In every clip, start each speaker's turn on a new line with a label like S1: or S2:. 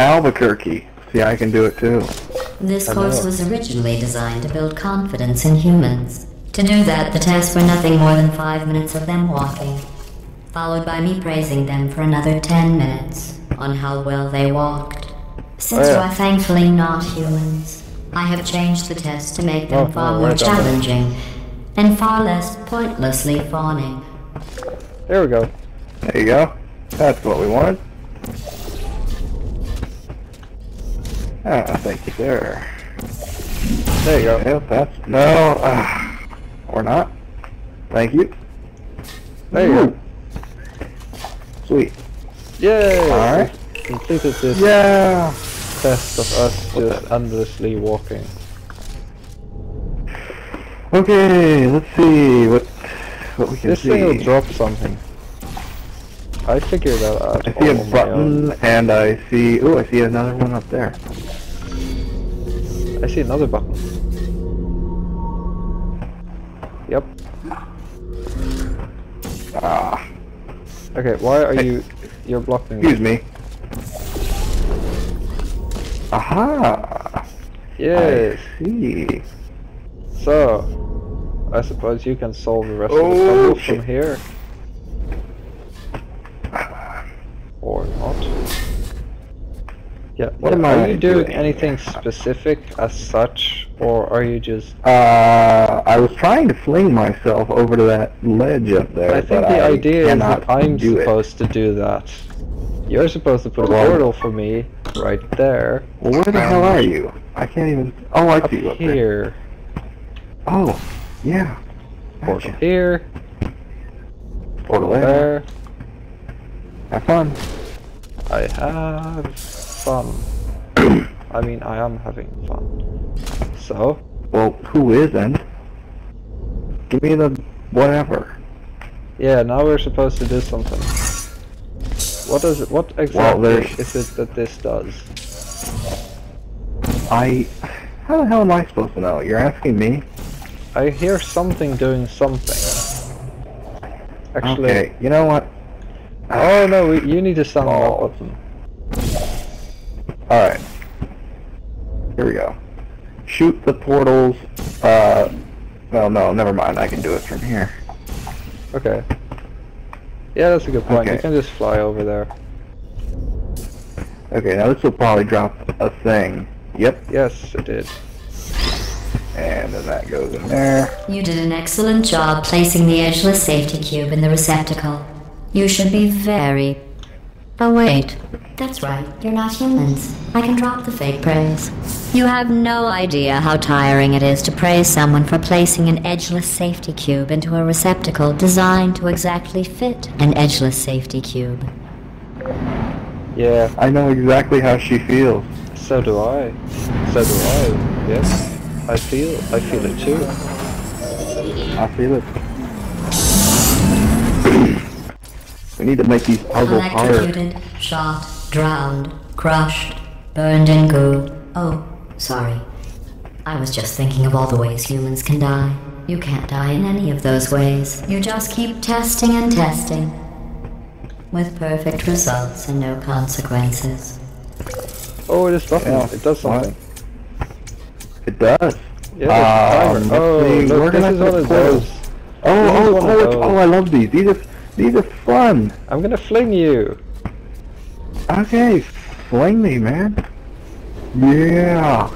S1: Albuquerque. See, I can do it too.
S2: This
S3: I
S2: course
S3: know.
S2: was originally designed to build confidence in humans. To do that, the tests were nothing more than five minutes of them walking, followed by me praising them for another ten minutes on how well they walked. Since
S3: Oh,
S2: you
S3: yeah.
S2: are thankfully not humans, I have changed the tests to make them
S3: Oh,
S2: far
S3: oh,
S2: more challenging and far less pointlessly fawning.
S3: There we go.
S1: There you go. That's what we wanted. Ah, thank you, sir.
S3: There you go.
S1: Yep, that's no, uh, or not. Thank you.
S3: There you go.
S1: Sweet.
S3: Yay!
S1: All right.
S3: Completed this
S1: Yeah.
S3: test of us
S1: What
S3: just endlessly walking.
S1: Okay, let's see what what we can
S3: This
S1: see.
S3: thing will drop something. I figured that out.
S1: I see a
S3: all on my own.
S1: button and I see. Oh, I see another one up there.
S3: I see another button. Yep.
S1: Ah,
S3: Okay, why are
S1: Hey.
S3: you... You're blocking
S1: excuse
S3: me.
S1: me. Aha.
S3: Yes.
S1: I see.
S3: So, I suppose you can solve the rest of
S1: Oh,
S3: the puzzle
S1: shit.
S3: from here. Or not. Yeah.
S1: What
S3: yeah,
S1: am
S3: are
S1: I
S3: you doing
S1: doing?
S3: anything specific as such, or are you just?
S1: Uh, I was trying to fling myself over to that ledge up there.
S3: I think the idea is that I'm
S1: do it.
S3: supposed to do that. You're supposed to put a portal for me right there.
S1: Well, where the hell are you? I can't even. Oh, I see you up there.
S3: here.
S1: Oh, yeah.
S3: Portal
S1: Gotcha.
S3: here.
S1: Portal there.
S3: There.
S1: Have fun.
S3: I have fun. I mean, I am having fun. So,
S1: Well, who isn't? Give me the whatever.
S3: yeah, now we're supposed to do something. What is it? What exactly
S1: there's-
S3: is it that this does?
S1: I. How the hell am I supposed to know? You're asking me?
S3: I hear something doing something. Actually,
S1: Okay, you know what?
S3: oh no, we, you need to stand that
S1: Oh.
S3: button.
S1: Alright. Here we go. Shoot the portals. Uh. Well, no, never mind. I can do it from here.
S3: Okay. Yeah, that's a good point. You can just fly over there.
S1: Okay, now this will probably drop a thing. Yep.
S3: Yes, it did.
S1: And then that goes in there.
S2: You did an excellent job placing the edgeless safety cube in the receptacle. You should be very. Oh, wait. That's right, you're not humans. I can drop the fake praise. You have no idea how tiring it is to praise someone for placing an edgeless safety cube into a receptacle designed to exactly fit an edgeless safety cube.
S3: Yeah,
S1: I know exactly how she feels.
S3: so do I. So do I. Yes. I feel. I feel it too.
S1: I feel it. We need to make these puzzles harder.
S2: Electrocuted, shot, drowned, crushed, burned in goo. Oh, sorry. I was just thinking of all the ways humans can die. You can't die in any of those ways. You just keep testing and testing. With perfect results and no consequences.
S3: Oh, it is button.
S1: Yeah,
S3: It does something.
S1: It does.
S3: Yeah,
S1: Um.
S3: Oh, look,
S1: where can
S3: this
S1: I
S3: is
S1: put
S3: one of those.
S1: Oh,
S3: This is
S1: oh,
S3: one of
S1: oh, oh, I love these. These are, these are fun.
S3: I'm gonna fling you.
S1: Okay, fling me, man. Yeah.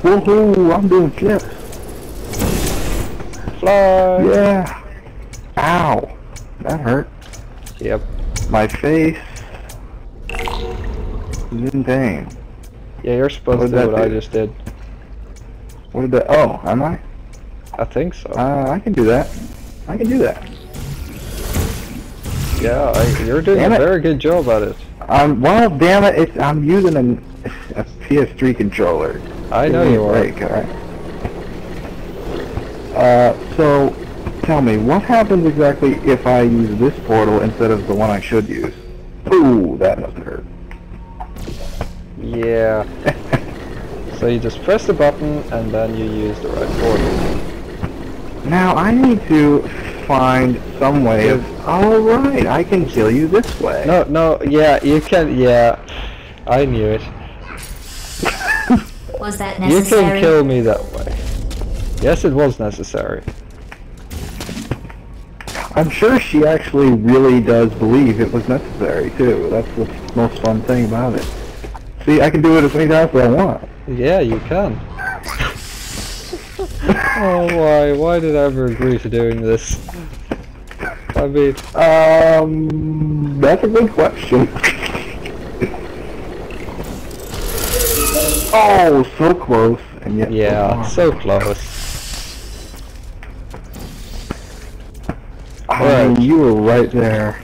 S1: Woohoo, I'm doing flips.
S3: Fly.
S1: Yeah. Ow. That hurt.
S3: Yep.
S1: My face is in pain.
S3: Yeah, you're supposed
S1: What
S3: to do what I just did.
S1: What did that? Oh, am I?
S3: I think so.
S1: Uh, I can do that. I can do that.
S3: Yeah, I, you're doing
S1: Damn
S3: a
S1: it.
S3: very good job at it.
S1: Um, well, damn it, it's, I'm using an, a PS3 controller.
S3: I know you are.
S1: break, alright? Uh, so, tell me, what happens exactly if I use this portal instead of the one I should use? Ooh, that must hurt.
S3: Yeah. so you just press the button and then you use the right portal.
S1: Now, I need to find some way of... Oh, right, I can kill you this way.
S3: No, no, yeah, you can, yeah. I knew it.
S2: Was that necessary?
S3: You can kill me that way. Yes, it was necessary.
S1: I'm sure she actually really does believe it was necessary too. That's the most fun thing about it. See, I can do it as many times as I want.
S3: Yeah, you can. Oh, why? Why did I ever agree to doing this? I mean,
S1: Um, that's a good question. oh, so close, and yet
S3: yeah,
S1: far.
S3: so close.
S1: Mean, you were right there.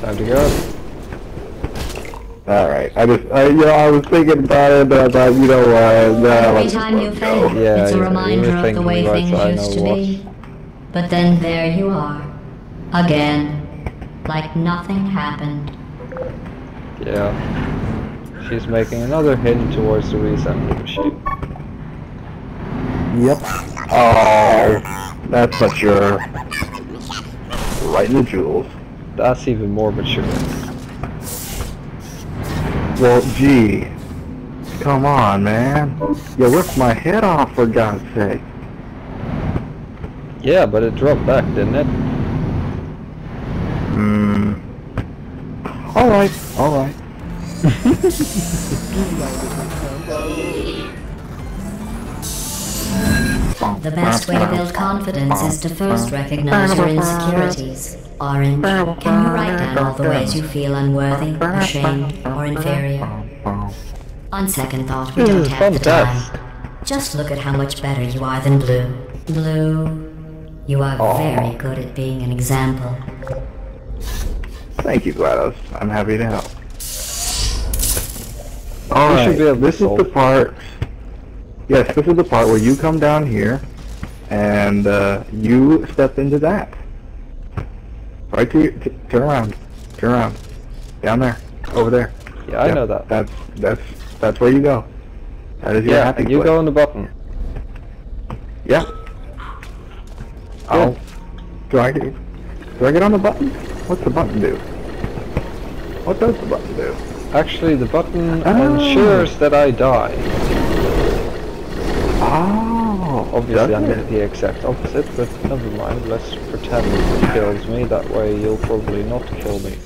S3: Time to go.
S1: All right, I just, uh, I, you know, I was thinking about it, but I thought, you know what? no,
S2: Every
S1: let's
S2: time you
S1: go.
S2: fail,
S3: Yeah,
S2: it's a
S3: you- you were
S2: reminder of the way things
S3: so I
S2: used to
S3: know
S2: be. But then there you are. Again. Like nothing happened.
S3: Yeah. She's making another hint towards the reassembly machine.
S1: Yep. Oh, that's mature. Right in the jewels.
S3: That's even more mature.
S1: Well, gee. Come on, man. You ripped my head off, for God's sake.
S3: Yeah, but it dropped back, didn't it?
S1: Hmm. Alright, alright.
S2: The best way to build confidence is to first recognize your insecurities. Orange, can you write down all the ways you feel unworthy, ashamed, or inferior? On second thought, we don't
S3: is
S2: have the
S3: fun
S2: time. Just look at how much better you are than Blue. Blue, you are very good at being an example.
S1: Thank you, GLaDOS. I'm happy to help.
S3: You
S1: Alright,
S3: should be able to
S1: this is the part... Yes, this is the part where you come down here, and uh, you step into that. Right to your... T- turn around. Turn around. Down there. Over there.
S3: Yeah, I know that.
S1: That's, that's, that's where you go. That is your
S3: Yeah,
S1: happy
S3: and you
S1: place.
S3: go on the button.
S1: Yeah. Oh. Do I get do I get on the button? What's the button do? What does the button do?
S3: Actually, the button
S1: Oh.
S3: ensures that I die. Obviously, I'm
S1: does
S3: the exact opposite, but never mind. Let's pretend it kills me. That way, you'll probably not kill me.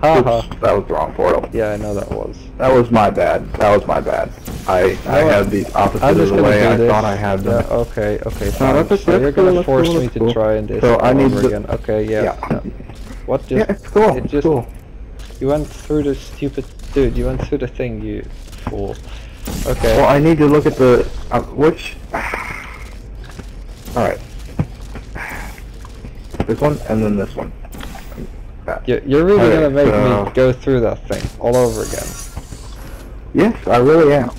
S3: Haha.
S1: That was the wrong portal.
S3: Yeah, I know that was.
S1: That was my bad. That was my bad. I I
S3: know what?
S1: had the opposite of the way I thought I had them.
S3: Yeah, okay, okay,
S1: No,
S3: fine.
S1: that's-
S3: so
S1: that's
S3: you're
S1: cool,
S3: gonna force
S1: cool,
S3: me
S1: that's
S3: to try and this
S1: So I need
S3: over
S1: the-
S3: again. Okay, yeah.
S1: Yeah.
S3: yeah. What just?
S1: yeah, it's cool.
S3: It
S1: It's
S3: just.
S1: cool.
S3: You went through the stupid dude. You went through the thing, you fool. Okay.
S1: Well, I need to look at the uh, which. All right. This one and then this one.
S3: You're, you're really gonna make
S1: so-
S3: me go through that thing all over again.
S1: Yes, I really am.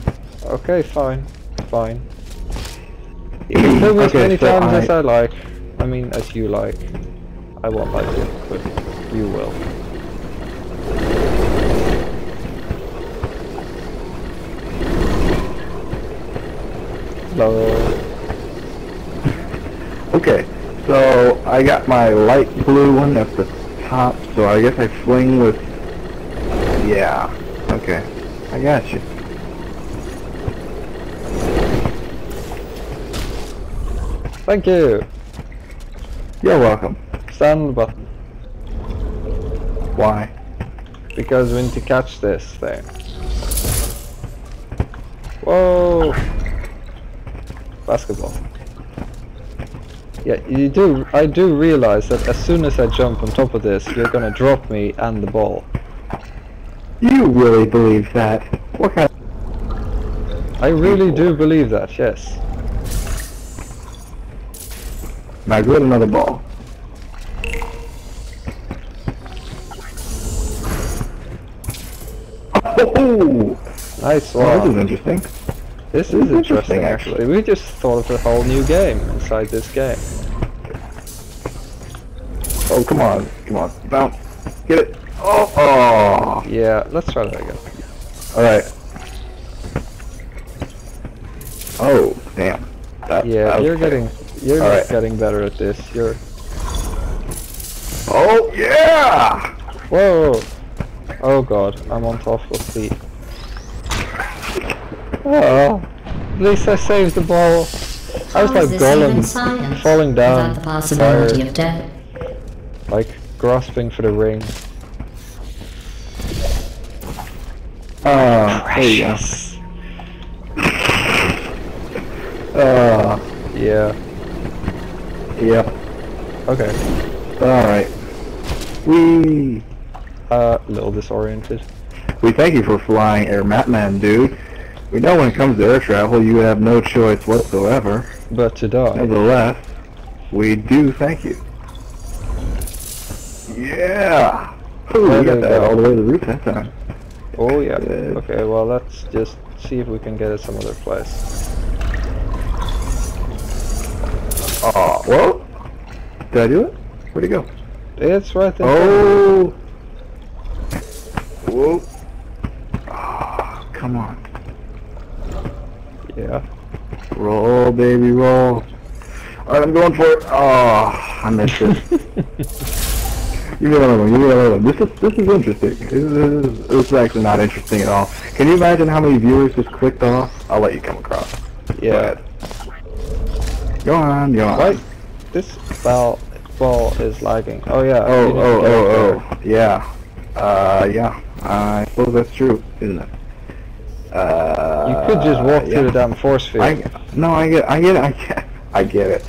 S3: Okay, fine, fine. You can kill me as many
S1: so
S3: times as
S1: I-
S3: I like. I mean, as you like. I won't like it, but you will. Hello.
S1: Okay, so I got my light blue one at the top, so I guess I fling with... Yeah, okay. I got you.
S3: Thank you.
S1: You're welcome.
S3: Stand on button.
S1: Why?
S3: Because we need to catch this thing. Whoa! Basketball. Yeah, you do. I do realize that as soon as I jump on top of this, you're gonna drop me and the ball.
S1: You really believe that? What kind
S3: I really do believe that. Yes.
S1: Now get another ball. Oh,
S3: Nice
S1: well, this is
S3: one.
S1: interesting.
S3: This is
S1: interesting,
S3: actually. We just thought of a whole new game inside this game.
S1: Oh, come on, come on, bounce, get it. Oh, oh.
S3: Yeah, let's try that again.
S1: All right. Oh, damn. That,
S3: Yeah,
S1: that
S3: you're getting you're
S1: Alright.
S3: getting better at this. You're
S1: Oh yeah!
S3: Whoa! Oh god, I'm on top of the... Oh, at least I saved the ball. I was
S2: How
S3: like
S2: is
S3: Gollum, falling down,
S2: Without the possibility
S3: fire,
S2: of death.
S3: like grasping for the ring.
S1: There you go. Uh,
S3: Yeah,
S1: yeah.
S3: okay.
S1: Alright. We
S3: Uh, a little disoriented.
S1: we thank you for flying Air Mattman, dude. We know when it comes to air travel, you have no choice whatsoever.
S3: But to die.
S1: Nevertheless, we do thank you. Yeah! Ooh, we got that all the way to the roof that time.
S3: Oh yeah.
S1: Good.
S3: Okay, well let's just see if we can get it some other place.
S1: Oh, whoa! Did I do it? Where'd it go?
S3: It's right there.
S1: Oh! Whoa! Ah, come on.
S3: Yeah.
S1: Roll, baby, roll. Alright, I'm going for it. Oh, I missed it. Give me another one. Give me another one. This is this is interesting. This is, this is actually not interesting at all. Can you imagine how many viewers just clicked off? I'll let you come across.
S3: Yeah.
S1: Go on. Go on.
S3: Why? This ball ball is lagging. Oh yeah.
S1: Oh, oh,
S3: get up there.
S1: oh, oh. Yeah. Uh, yeah. I suppose that's true, isn't it? Uh,
S3: You could just walk
S1: yeah.
S3: through the damn force field.
S1: I no, I get, I get, I get, I get it.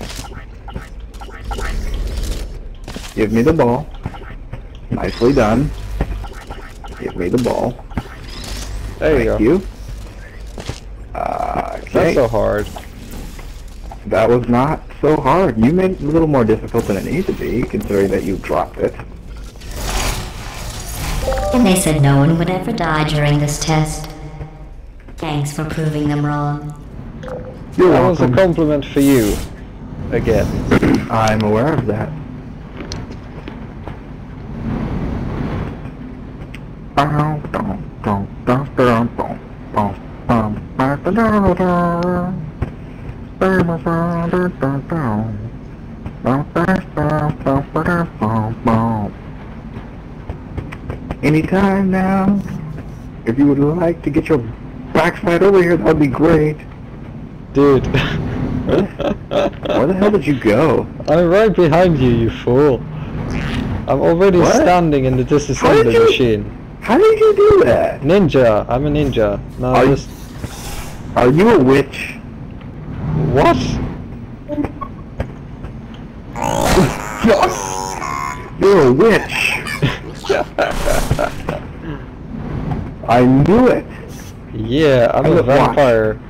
S1: Give me the ball. Nicely done. Give me the ball.
S3: there you
S1: Thank
S3: go.
S1: you. Uh,
S3: That's so hard.
S1: that was not so hard. You made it a little more difficult than it needed to be, considering that you dropped it.
S2: And they said no one would ever die during this test. Thanks for proving them wrong.
S1: You're
S3: That was a compliment for you. Again.
S1: I'm aware of that. Anytime now, if you would like to get your backside over here, that would be great.
S3: Dude.
S1: Where the hell did you go?
S3: I'm right behind you, you fool. I'm already
S1: What?
S3: standing in the disassembly
S1: you-
S3: machine.
S1: How did you do that?
S3: Ninja. I'm a ninja. No,
S1: Are
S3: just...
S1: Are you a witch?
S3: What?
S1: You're a witch. I knew it.
S3: Yeah, I'm a
S1: watch.
S3: vampire.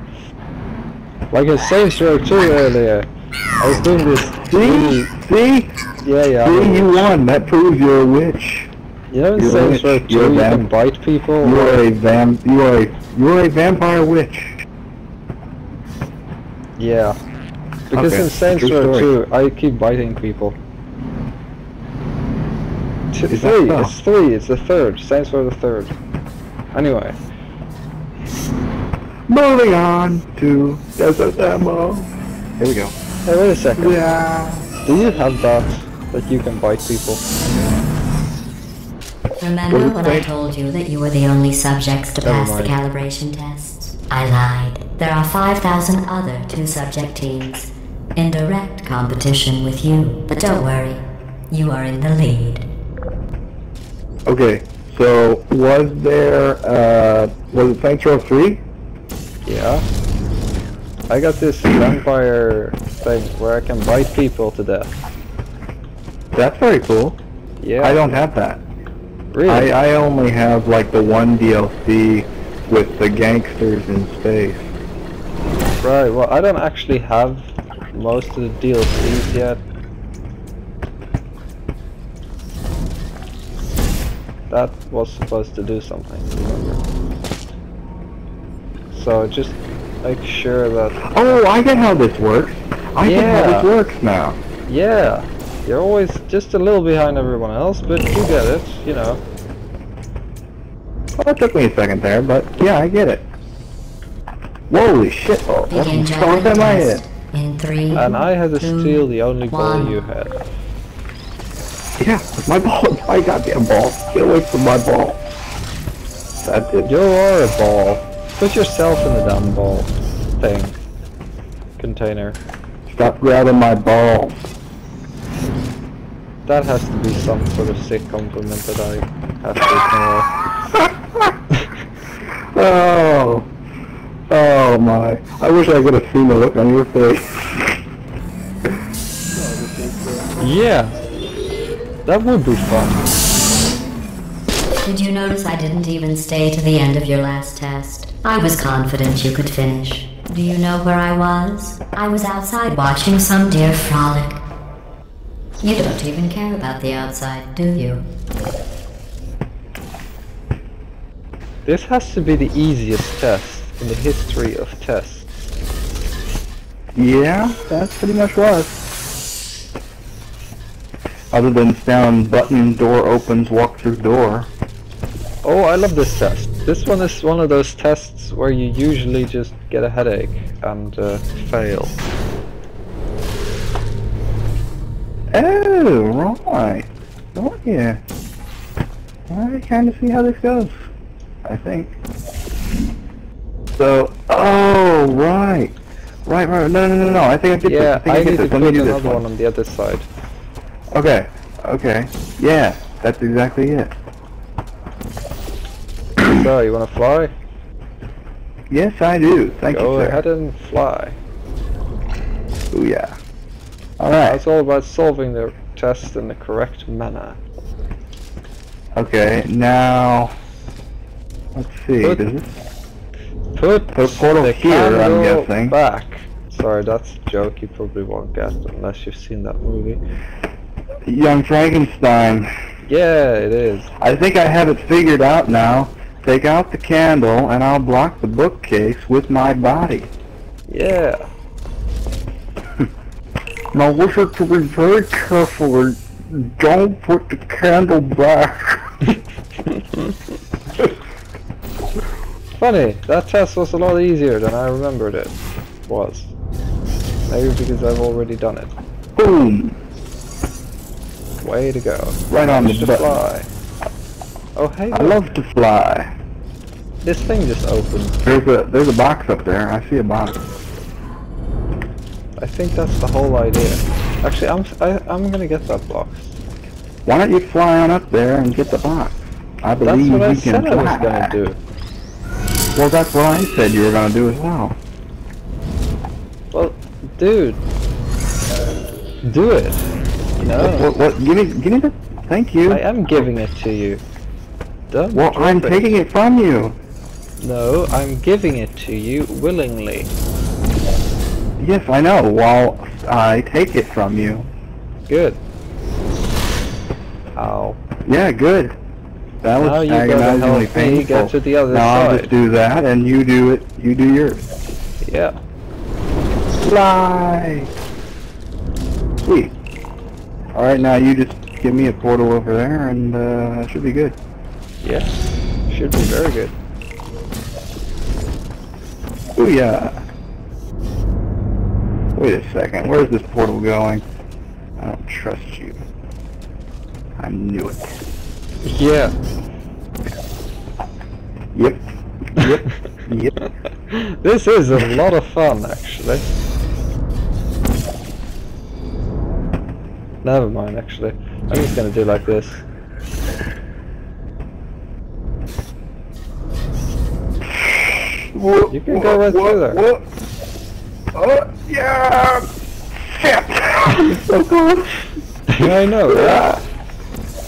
S3: Like a Saints Row 2 earlier. I was doing this
S1: See? See?
S3: Yeah, yeah. I'm
S1: See, you won. That proves you're a witch.
S3: You know in
S1: You're
S3: Saints Row
S1: witch.
S3: 2
S1: You're
S3: you can bite people?
S1: You are a vam. You are a. You are a vampire witch.
S3: Yeah. Because
S1: Okay,
S3: in Saints
S1: true
S3: Row 2, I keep biting people. Three, it's three, it's the third. Saints Row the third. Anyway,
S1: Moving on to Desert Demo. Here we go.
S3: hey, wait a second.
S1: Yeah.
S3: Do you have that, that you can bite people?
S2: Remember
S1: What did it
S2: when I told you that you were the only subjects to
S3: Never
S2: pass the calibration tests? I lied. There are 5,000 other two-subject teams in direct competition with you. But don't worry, you are in the lead.
S1: Okay. So was there? Uh, was it Saints Row three?
S3: Yeah. I got this vampire thing where I can bite people to death.
S1: That's very cool.
S3: Yeah.
S1: I don't have that.
S3: Really?
S1: I, I only have like the one DLC with the gangsters in space.
S3: Right, well, I don't actually have most of the DLCs yet. That was supposed to do something, remember? So just make sure that,
S1: Oh, I get how this works. I get how
S3: Yeah.
S1: this works now.
S3: yeah, you're always just a little behind everyone else, but you get it, you know.
S1: Well, it took me a second there, but yeah, I get it. Holy shit! Oh,
S2: Begin
S1: that's
S2: jamming
S1: going in my head.
S2: in three.
S3: And I had to
S2: two,
S3: steal the only ball you had.
S1: Yeah, my ball. My goddamn ball. Get away from my ball. That's it.
S3: You are a ball. Put yourself in the damn ball thing. Container.
S1: Stop grabbing my balls.
S3: That has to be some sort of sick compliment that I have to ignore.
S1: Oh. Oh my. I wish I could have seen the look on your face.
S3: Yeah. That would be fun.
S2: Did you notice I didn't even stay to the end of your last test? I was confident you could finish. Do you know where I was? I was outside watching some deer frolic. You don't even care about the outside, do you?
S3: This has to be the easiest test in the history of tests.
S1: Yeah, that's pretty much was. Other than sound button, door opens, walk through door.
S3: Oh, I love this test. This one is one of those tests where you usually just get a headache and uh, fail.
S1: Oh, right. Oh, yeah. I kind of see how this goes. I think. So, oh, right. Right, right. No, no, no, no. I think I did
S3: Yeah,
S1: this. I I,
S3: I need to
S1: this. Let
S3: put
S1: do
S3: another one
S1: one.
S3: on the other side.
S1: Okay. Okay. Yeah, that's exactly it.
S3: So, you wanna fly?
S1: Yes, I do. Thank
S3: Go
S1: you, sir.
S3: ahead and fly.
S1: Oh yeah. All right.
S3: It's all about solving the test in the correct manner.
S1: Okay. Now, let's see.
S3: Put-
S1: Does this?
S3: Put
S1: The portal
S3: the
S1: here, I'm guessing.
S3: back. Sorry, that's a joke you probably won't get unless you've seen that movie.
S1: Young Frankenstein.
S3: Yeah, it is.
S1: I think I have it figured out now. Take out the candle, and I'll block the bookcase with my body.
S3: Yeah.
S1: Now listen to me very carefully. Don't put the candle back.
S3: Funny, that test was a lot easier than I remembered it was. Maybe because I've already done it.
S1: Boom.
S3: Way to go.
S1: Right on the
S3: fly. Oh hey,
S1: I love to fly.
S3: this thing just opened.
S1: There's a there's a box up there. I see a box.
S3: I think that's the whole idea. Actually, I'm I, I'm gonna get that box.
S1: Why don't you fly on up there and get the box? I believe
S3: what I
S1: you can
S3: said I was gonna do.
S1: Well, that's what I said you were gonna do as well.
S3: Well, dude, do it. No,
S1: What? What? Give me, give me the. Thank you.
S3: I am giving it to you. Don't
S1: well, I'm
S3: it.
S1: taking it from you.
S3: No, I'm giving it to you willingly.
S1: Yes, I know. While I take it from you.
S3: Good. Ow.
S1: Yeah, good. That was
S3: Now you
S1: agonizingly
S3: help me get to the other
S1: now I'll just do that, and you do it. You do yours.
S3: Yeah.
S1: Fly. Sweet. All right, now you just give me a portal over there, and uh, that should be good.
S3: Yeah. Should be very good.
S1: Oh yeah. Wait a second. Where's this portal going? I don't trust you. I knew it.
S3: Yeah.
S1: Yep. Yep. yep.
S3: this is a lot of fun, actually. Never mind, actually. I'm just gonna do like this.
S1: Whoa,
S3: You can go right through there.
S1: Oh, yeah. Shit. so close.
S3: I know, right?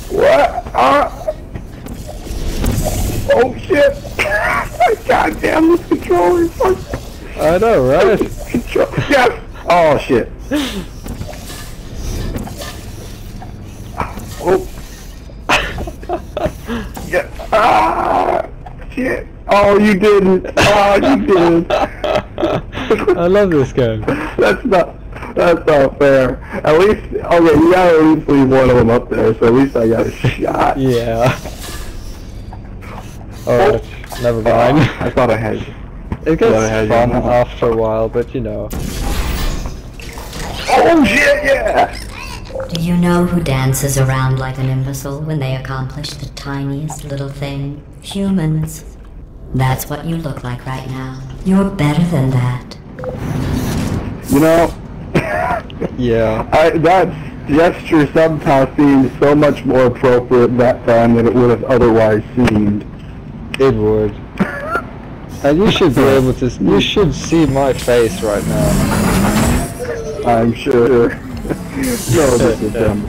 S1: What? Ah. Oh shit. God damn this controller. Fuck.
S3: I know, right?
S1: Control. Yes. Oh shit. Oh. yeah. Ah. Shit. Oh, you didn't. Oh, you didn't.
S3: I love this game.
S1: That's not. That's not fair. At least, okay, you gotta at least leave one of them up there, so at least I got a shot.
S3: Yeah. Oh, Alright, never
S1: Oh,
S3: mind.
S1: I thought I had.
S3: It
S1: Go ahead,
S3: gets fun
S1: you
S3: after a while, but you know.
S1: Oh shit! Yeah.
S2: Do you know who dances around like an imbecile when they accomplish the tiniest little thing? Humans. That's what you look like right now. You're better than that.
S1: You know,
S3: Yeah.
S1: I, that gesture somehow seemed so much more appropriate that time than it would have otherwise seemed.
S3: It would. And you should be able to. You should see my face right now.
S1: I'm sure. no, this is them.